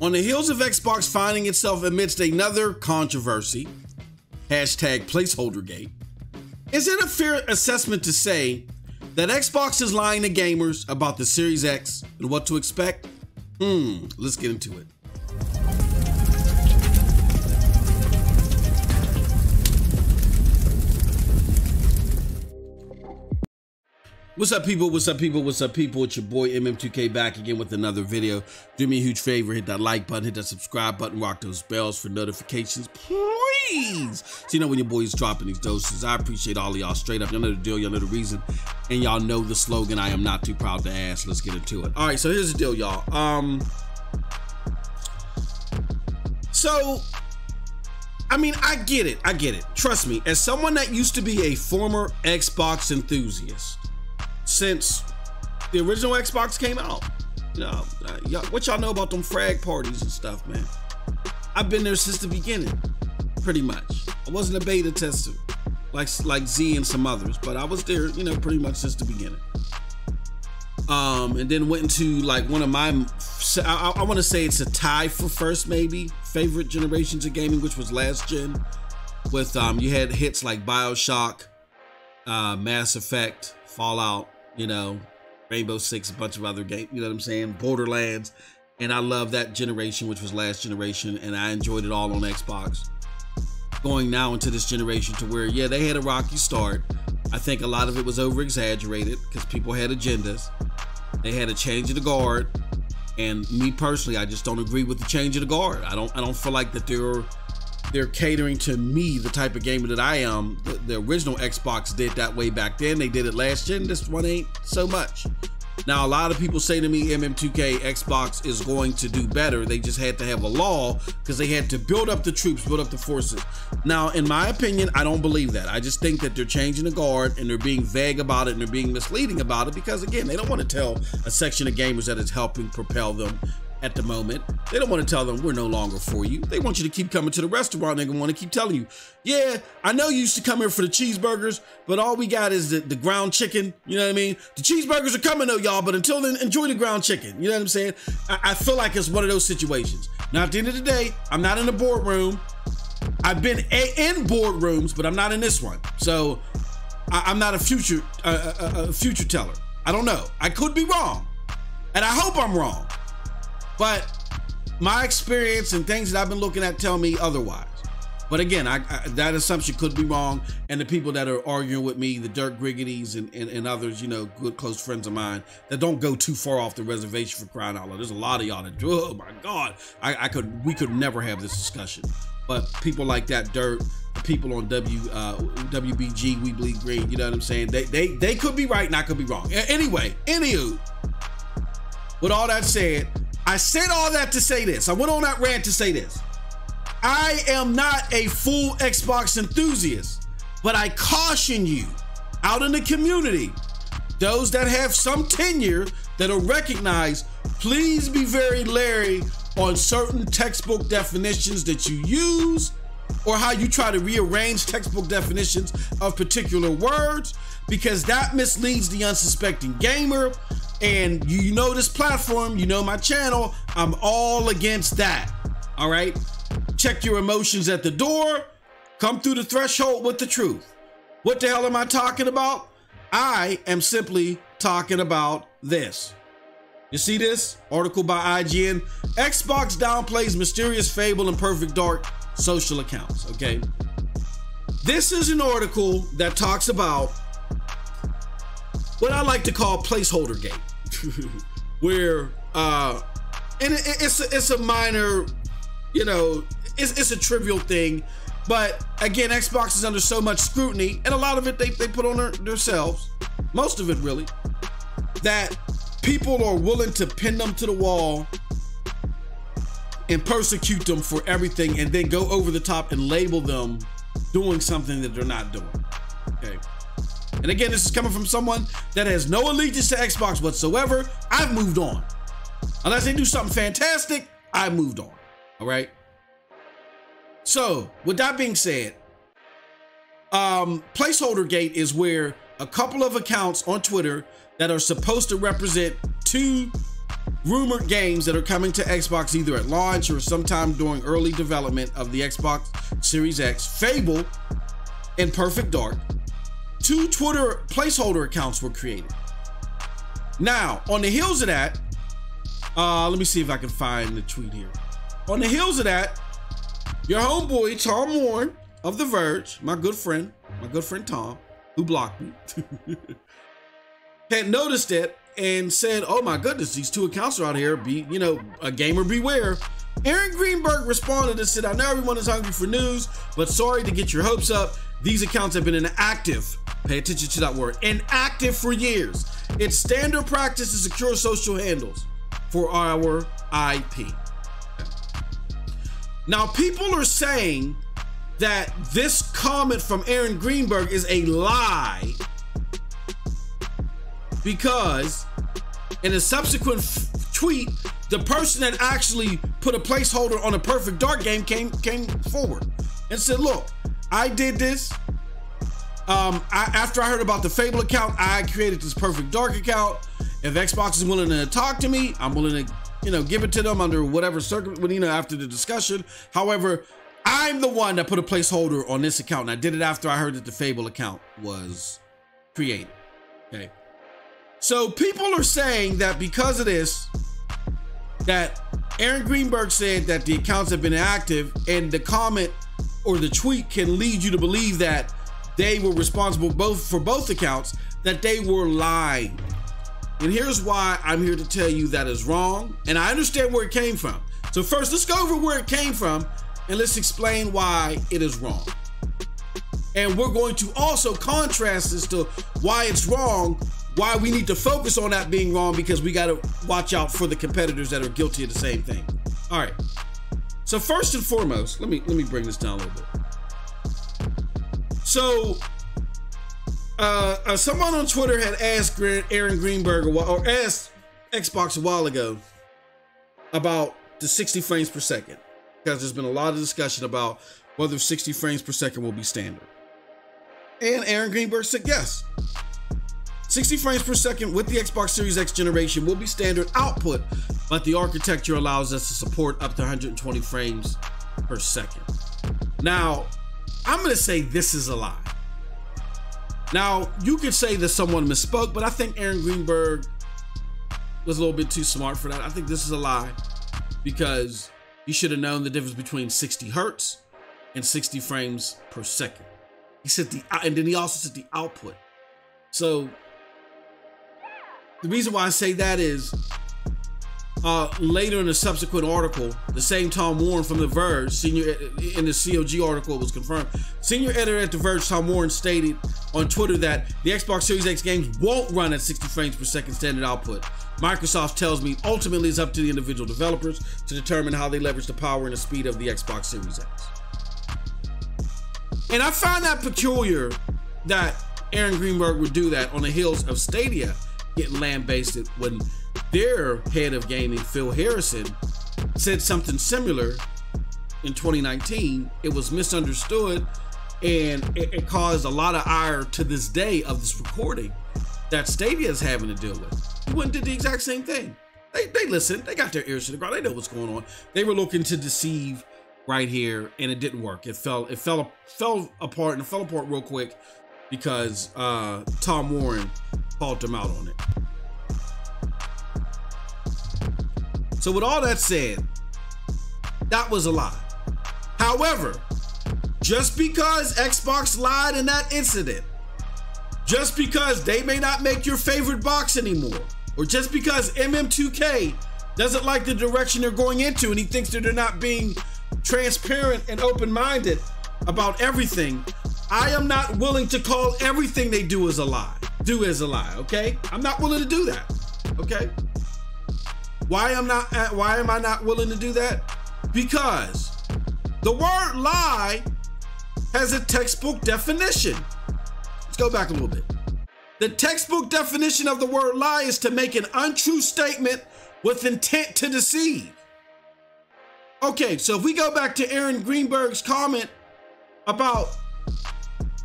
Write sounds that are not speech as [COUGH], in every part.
On the heels of Xbox finding itself amidst another controversy, hashtag placeholdergate, is it a fair assessment to say that Xbox is lying to gamers about the Series X and what to expect? Hmm, let's get into it. What's up, people? What's up, people? What's up, people? It's your boy MM2K back again with another video. Do me a huge favor, hit that like button, hit that subscribe button, rock those bells for notifications, please. So you know when your boy is dropping these doses. I appreciate all of y'all straight up. Y'all know the deal, y'all know the reason, and y'all know the slogan. I am not too proud to ask. Let's get into it. All right, so here's the deal, y'all. Um, so I mean, I get it. I get it. Trust me, as someone that used to be a former Xbox enthusiast since the original Xbox came out. You know, uh, what y'all know about them frag parties and stuff, man? I've been there since the beginning, pretty much. I wasn't a beta tester like like Z and some others, but I was there, you know, pretty much since the beginning. Um, and then went into like one of my, I, I want to say it's a tie for first maybe favorite generations of gaming, which was last gen. With um, you had hits like Bioshock, uh, Mass Effect, Fallout, you know, Rainbow Six, a bunch of other games, you know what I'm saying? Borderlands. And I love that generation, which was last generation, and I enjoyed it all on Xbox. Going now into this generation to where, yeah, they had a rocky start. I think a lot of it was over exaggerated because people had agendas. They had a change of the guard. And me personally, I just don't agree with the change of the guard. I don't I don't feel like that they're they're catering to me, the type of gamer that I am. The, the, original Xbox did that way back then. They did it last gen. This one ain't so much. Now, a lot of people say to me, MM2K Xbox is going to do better. They just had to have a law because they had to build up the troops, build up the forces. Now, in my opinion, I don't believe that. I just think that they're changing the guard and they're being vague about it and they're being misleading about it because, again, they don't want to tell a section of gamers that it's helping propel them at the moment. They don't want to tell them we're no longer for you. They want you to keep coming to the restaurant. They're going to want to keep telling you, yeah, I know you used to come here for the cheeseburgers, but all we got is the, the ground chicken. You know what I mean? The cheeseburgers are coming though, y'all, but until then, enjoy the ground chicken. You know what I'm saying? I, I feel like it's one of those situations. Now, at the end of the day, I'm not in the boardroom. I've been in boardrooms, but I'm not in this one. So I- am not a future uh, a, a future teller. I don't know. I could be wrong, and I hope I'm wrong. But my experience and things that I've been looking at tell me otherwise. But again, I, I, that assumption could be wrong. And the people that are arguing with me, the Dirk Griggities and, and, and, others, you know, good close friends of mine that don't go too far off the reservation for crying out loud. There's a lot of y'all that do. Oh my God, I, I could we could never have this discussion. But people like that, Dirt, people on W uh, WBG, We Bleed Green, you know what I'm saying? They they they could be right and I could be wrong. Anyway, anywho, with all that said, I said all that to say this. I went on that rant to say this. I am not a full Xbox enthusiast, but I caution you out in the community, those that have some tenure that'll recognize, please be very leery on certain textbook definitions that you use or how you try to rearrange textbook definitions of particular words because that misleads the unsuspecting gamer and you know this platform, you know my channel, I'm all against that. All right? Check your emotions at the door. Come through the threshold with the truth. What the hell am I talking about? I am simply talking about this. You see this article by IGN? Xbox downplays mysterious fable and perfect dark social accounts. Okay. This is an article that talks about what I like to call placeholder gate. [LAUGHS] where uh, and it, it's a, it's a minor, you know, it's, it's a trivial thing, but again, Xbox is under so much scrutiny, and a lot of it they, they put on their, themselves, most of it really, that people are willing to pin them to the wall and persecute them for everything and then go over the top and label them doing something that they're not doing. And again, this is coming from someone that has no allegiance to Xbox whatsoever. I've moved on. Unless they do something fantastic, I've moved on. All right. So, with that being said, um, placeholder gate is where a couple of accounts on Twitter that are supposed to represent two rumored games that are coming to Xbox either at launch or sometime during early development of the Xbox Series X, Fable and Perfect Dark. Two Twitter placeholder accounts were created. Now, on the heels of that, uh, let me see if I can find the tweet here. On the heels of that, your homeboy Tom Warren of The Verge, my good friend, my good friend Tom, who blocked me, [LAUGHS] had noticed it and said, "Oh my goodness, these two accounts are out here. Be you know, a gamer beware." Aaron Greenberg responded and said, "I know everyone is hungry for news, but sorry to get your hopes up. These accounts have been inactive. Pay attention to that word, inactive for years. It's standard practice to secure social handles for our IP." Now, people are saying that this comment from Aaron Greenberg is a lie because in a subsequent tweet, the person that actually put a placeholder on a perfect dark game came came forward and said, "Look, I did this. Um, I, after I heard about the Fable account, I created this perfect dark account. If Xbox is willing to talk to me, I'm willing to, you know, give it to them under whatever circum, you know, after the discussion. However, I'm the one that put a placeholder on this account, and I did it after I heard that the Fable account was created. Okay." So people are saying that because of this, that Aaron Greenberg said that the accounts have been active, and the comment or the tweet can lead you to believe that they were responsible both for both accounts, that they were lying. And here's why I'm here to tell you that is wrong, and I understand where it came from. So first, let's go over where it came from, and let's explain why it is wrong. And we're going to also contrast this to why it's wrong why we need to focus on that being wrong because we got to watch out for the competitors that are guilty of the same thing. All right. So first and foremost, let me let me bring this down a little bit. So, uh, uh someone on Twitter had asked Aaron Greenberg or asked Xbox a while ago about the 60 frames per second because there's been a lot of discussion about whether 60 frames per second will be standard. And Aaron Greenberg said yes. 60 frames per second with the Xbox Series X generation will be standard output, but the architecture allows us to support up to 120 frames per second. Now, I'm going to say this is a lie. Now, you could say that someone misspoke, but I think Aaron Greenberg was a little bit too smart for that. I think this is a lie because he should have known the difference between 60 hertz and 60 frames per second. He said the, and then he also said the output. So the reason why I say that is uh, later in a subsequent article, the same Tom Warren from The Verge, senior in the COG article, was confirmed. Senior editor at The Verge, Tom Warren, stated on Twitter that the Xbox Series X games won't run at 60 frames per second standard output. Microsoft tells me ultimately it's up to the individual developers to determine how they leverage the power and the speed of the Xbox Series X. And I find that peculiar that Aaron Greenberg would do that on the heels of Stadia getting lambasted when their head of gaming, Phil Harrison, said something similar in 2019. It was misunderstood and it, it, caused a lot of ire to this day of this recording that Stadia is having to deal with. He went and did the exact same thing. They, they listened, they got their ears to the ground, they know what's going on. They were looking to deceive right here, and it didn't work. It fell, it fell, fell apart, and it fell apart real quick because uh, Tom Warren called them out on it. So, with all that said, that was a lie. However, just because Xbox lied in that incident, just because they may not make your favorite box anymore, or just because MM2K doesn't like the direction they're going into and he thinks that they're not being transparent and open minded about everything, I am not willing to call everything they do as a lie. Do is a lie, okay? I'm not willing to do that. Okay? Why am not uh, why am I not willing to do that? Because the word lie has a textbook definition. Let's go back a little bit. The textbook definition of the word lie is to make an untrue statement with intent to deceive. Okay, so if we go back to Aaron Greenberg's comment about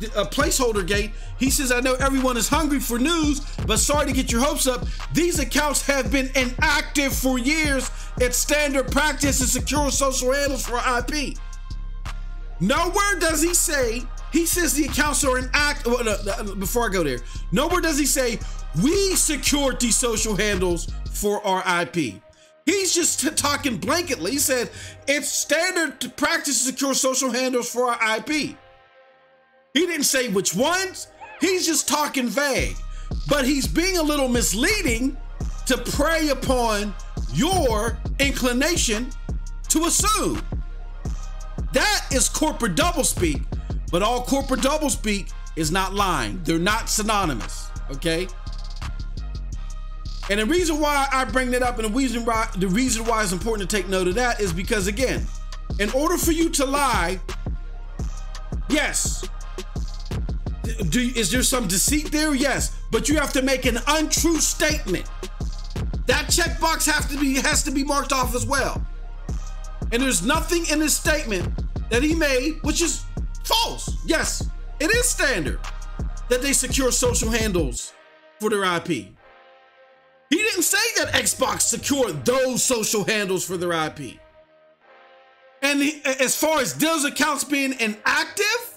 a placeholder gate. He says, I know everyone is hungry for news, but sorry to get your hopes up. These accounts have been inactive for years. It's standard practice to secure social handles for IP. Nowhere does he say, he says the accounts are inactive. Well, no, before I go there, nowhere does he say, we secured these social handles for our IP. He's just talking blanketly. He said, it's standard practice to secure social handles for our IP. He didn't say which ones. He's just talking vague. But he's being a little misleading to prey upon your inclination to assume. That is corporate doublespeak, but all corporate doublespeak is not lying. They're not synonymous, okay? And the reason why I bring that up and the reason why the reason why it's important to take note of that is because again, in order for you to lie, yes, do, is there some deceit there? Yes, but you have to make an untrue statement. That checkbox has to be has to be marked off as well. And there's nothing in this statement that he made which is false. Yes, it is standard that they secure social handles for their IP. He didn't say that Xbox secured those social handles for their IP. And the, as far as those accounts being inactive,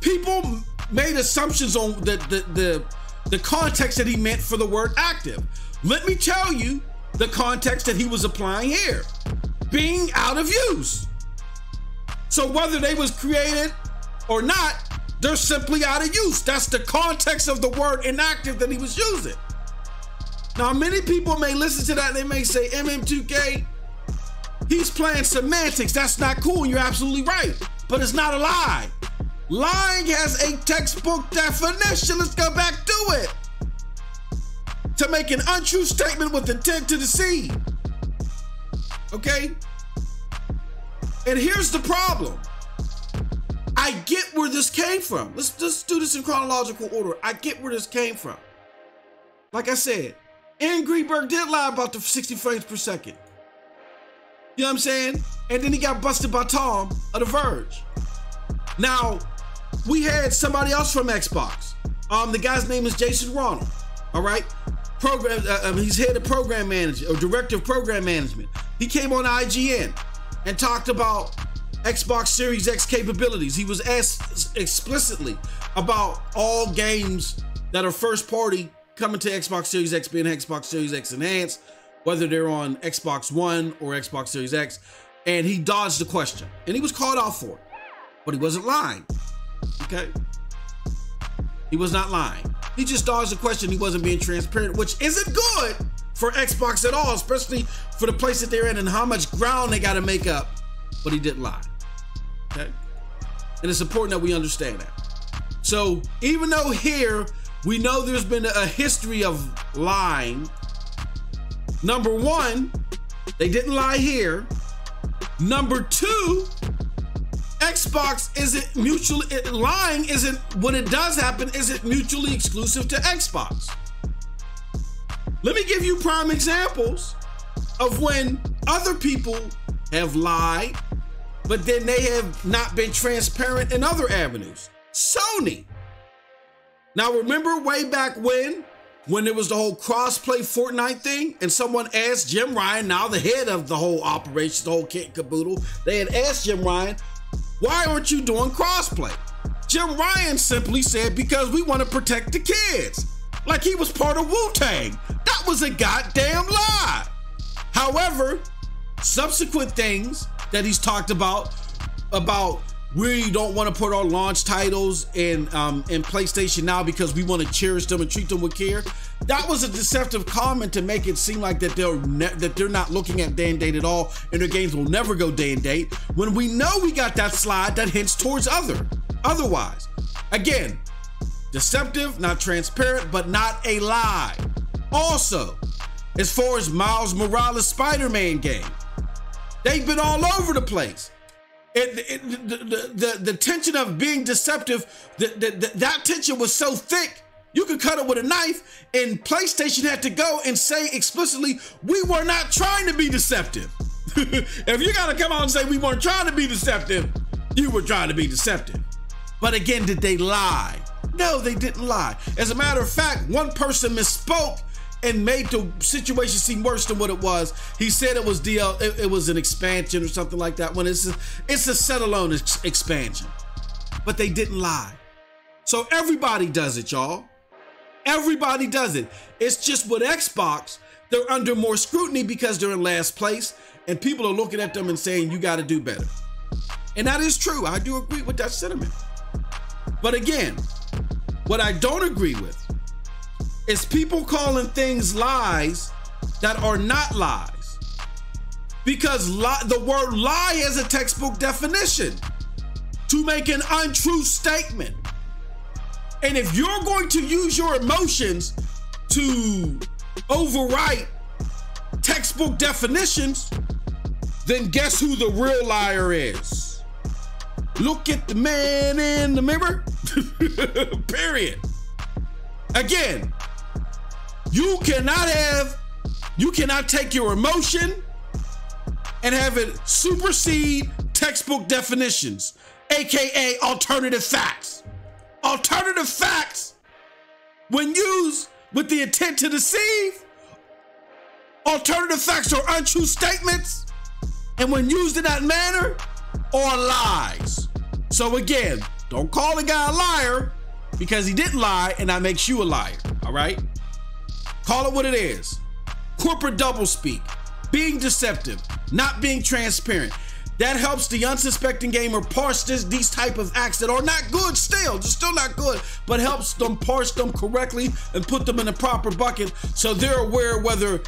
people made assumptions on the, the, the, the context that he meant for the word active. Let me tell you the context that he was applying here being out of use. So whether they was created or not, they're simply out of use. That's the context of the word inactive that he was using. Now, many people may listen to that, they may say, MM2K, he's playing semantics. That's not cool. And you're absolutely right. But it's not a lie. Lying has a textbook definition. Let's go back to it. To make an untrue statement with intent to deceive. Okay? And here's the problem. I get where this came from. Let's just do this in chronological order. I get where this came from. Like I said, Aaron Greenberg did lie about the 60 frames per second. You know what I'm saying? And then he got busted by Tom of The Verge. Now, we had somebody else from Xbox. Um, the guy's name is Jason Ronald. All right, program. Uh, um, he's head of program manager or director of program management. He came on IGN and talked about Xbox Series X capabilities. He was asked explicitly about all games that are first party coming to Xbox Series X being Xbox Series X enhanced, whether they're on Xbox One or Xbox Series X. And he dodged the question and he was called out for it, but he wasn't lying. Okay. He was not lying. He just dodged the question. He wasn't being transparent, which isn't good for Xbox at all, especially for the place that they're in and how much ground they got to make up. But he didn't lie. Okay. And it's important that we understand that. So even though here we know there's been a history of lying, number one, they didn't lie here. Number two, Xbox isn't mutually lying isn't when it does happen isn't mutually exclusive to Xbox. Let me give you prime examples of when other people have lied, but then they have not been transparent in other avenues. Sony. Now remember way back when when there was the whole crossplay Fortnite thing, and someone asked Jim Ryan, now the head of the whole operation, the whole kit caboodle, they had asked Jim Ryan, why aren't you doing crossplay? Jim Ryan simply said, because we want to protect the kids. Like he was part of Wu Tang. That was a goddamn lie. However, subsequent things that he's talked about, about we don't want to put our launch titles in um, in PlayStation now because we want to cherish them and treat them with care. That was a deceptive comment to make it seem like that they're that they're not looking at day and date at all, and their games will never go day and date. When we know we got that slide that hints towards other otherwise. Again, deceptive, not transparent, but not a lie. Also, as far as Miles Morales Spider-Man game, they've been all over the place. It, it, the, the, the, tension of being deceptive, the, the, that tension was so thick, you could cut it with a knife, and PlayStation had to go and say explicitly, we were not trying to be deceptive. [LAUGHS] if you gotta come out and say we weren't trying to be deceptive, you were trying to be deceptive. But again, did they lie? No, they didn't lie. As a matter of fact, one person misspoke and made the situation seem worse than what it was. He said it was DL, it, it was an expansion or something like that. When it's a, it's a set alone ex- expansion, but they didn't lie. So everybody does it, y'all. Everybody does it. It's just with Xbox, they're under more scrutiny because they're in last place, and people are looking at them and saying, you got to do better. And that is true. I do agree with that sentiment. But again, what I don't agree with is people calling things lies that are not lies. Because the word lie has a textbook definition to make an untrue statement. And if you're going to use your emotions to overwrite textbook definitions, then guess who the real liar is? Look at the man in the mirror. [LAUGHS] Period. Again, you cannot have, you cannot take your emotion and have it supersede textbook definitions, aka alternative facts. Alternative facts, when used with the intent to deceive, alternative facts are untrue statements, and when used in that manner, are lies. So again, don't call the guy a liar because he didn't lie, and that makes you a liar. All right? Call it what it is. Corporate doublespeak, being deceptive, not being transparent. That helps the unsuspecting gamer parse this, these type of acts that are not good still, just still not good, but helps them parse them correctly and put them in the proper bucket so they're aware whether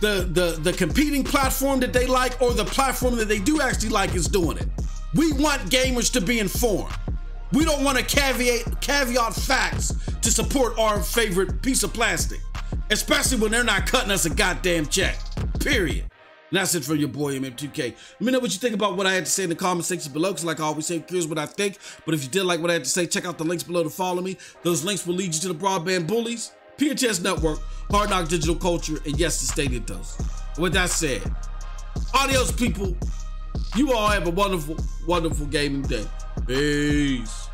the, the, the competing platform that they like or the platform that they do actually like is doing it. We want gamers to be informed. We don't want to caveat, caveat facts to support our favorite piece of plastic, especially when they're not cutting us a goddamn check. Period. And that's it from your boy MM2K. Let me know what you think about what I had to say in the comment section below, because like I always say, curious what I think. But if you did like what I had to say, check out the links below to follow me. Those links will lead you to the Broadband Bullies, PNTS Network, Hard Knock Digital Culture, and yes, the Stadium Dose. With that said, adios, people. You all have a wonderful, wonderful gaming day. Peace.